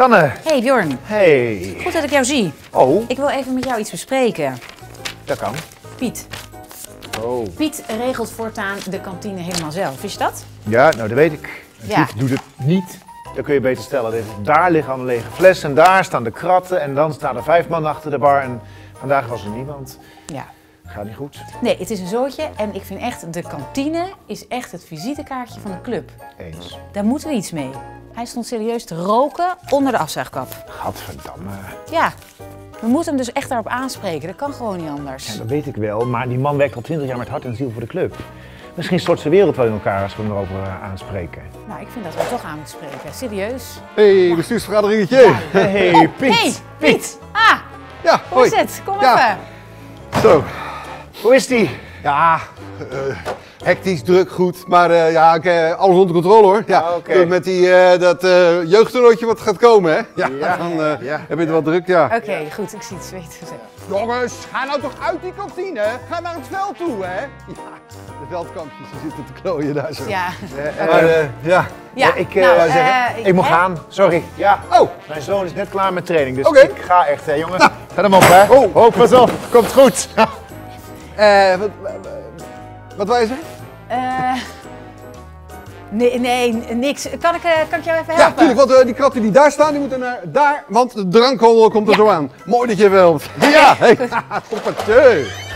Sanne. Hey Bjorn, Hey. goed dat ik jou zie. Oh, Ik wil even met jou iets bespreken. dat kan. Piet. Oh. Piet regelt voortaan de kantine helemaal zelf. Wist je dat? Ja, nou dat weet ik. En Ja. Piet doet het niet. Dan kun je beter stellen. Dit- Daar liggen allemaal lege flessen en daar staan de kratten en dan staan er vijf man achter de bar en vandaag was er niemand. Ja. Gaat niet goed. Nee, het is een zootje en ik vind echt, de kantine is echt het visitekaartje van de club. Eens. Daar moeten we iets mee. Hij stond serieus te roken onder de afzuigkap. Gadverdamme. Ja, we moeten hem dus echt daarop aanspreken. Dat kan gewoon niet anders. Ja, dat weet ik wel, maar die man werkt al twintig jaar met hart en ziel voor de club. Misschien stort zijn wereld wel in elkaar als we hem erover eh, aanspreken. Nou, ik vind dat we toch aan moeten spreken. Serieus. Hey, bestuursvergaderingetje. Hey, Piet. Hey, Piet! Ah, Ja, hoe hoi. is het? Kom Ja. even. Zo. Hoe is die? Ja, eh, hectisch, druk, goed. Maar eh, ja, ik, eh, alles onder controle hoor. Ja, Ah, oké. Met die, eh, dat eh jeugdtoernooitje wat gaat komen, hè? Ja, Ja. dan eh, Ja. heb je het wel druk, ja. Oké, goed. Ik zie het zweten. Jongens, ga nou toch uit die kantine. Ga naar het veld toe, hè? Ja, de veldkampjes die zitten te klooien daar zo. Ja. Maar eh, ja, Ja, ik, eh, nou, zeggen, ik moet hè? gaan. Sorry. Ja. Oh. Mijn zoon is net klaar met training, dus ik ga echt, hè, jongen. Ga hem op, hè. Oh. oh, pas op. Komt goed. Eh, wat, wat wil je zeggen? Eh, nee, nee, niks. Kan ik, eh, kan ik jou even Ja, helpen? tuurlijk, want eh, die kratten die daar staan, die moeten naar daar, want de drankhandel komt er Ja. zo aan. Mooi dat je wel. Ja, hey.